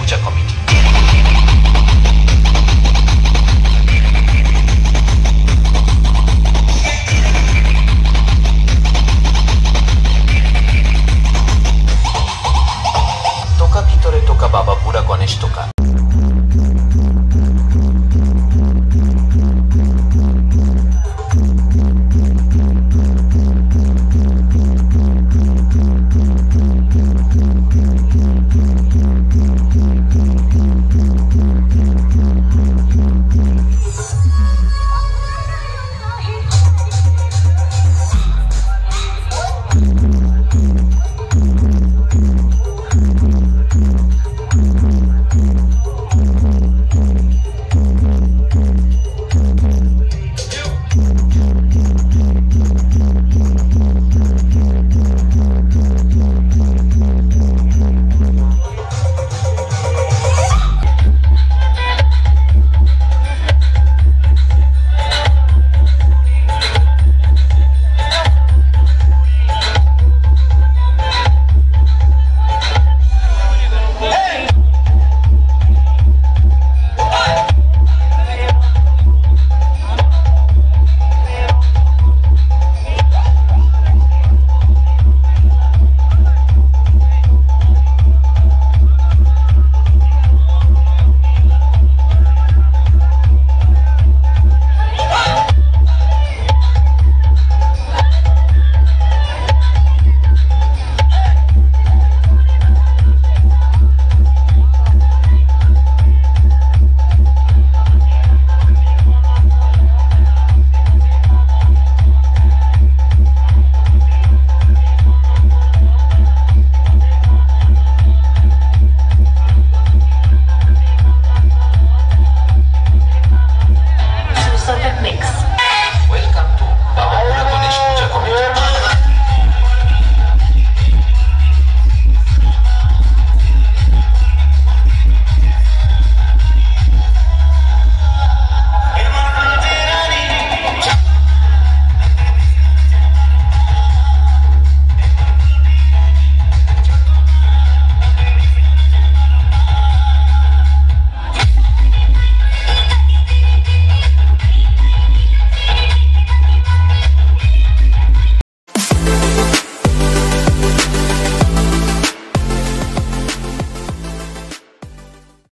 Puja Committee.